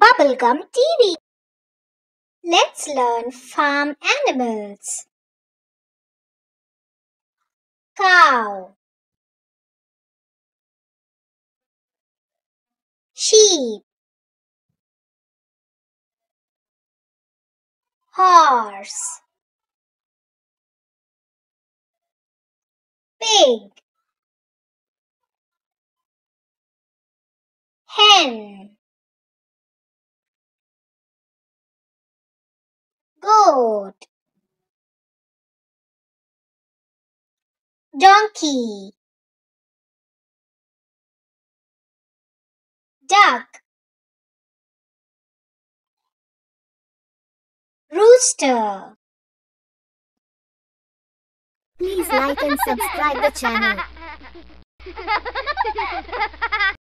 Bubblegum TV. Let's learn farm animals. Cow. Sheep. Horse. Pig. Goat. Donkey. Duck. Rooster. Please like and subscribe the channel.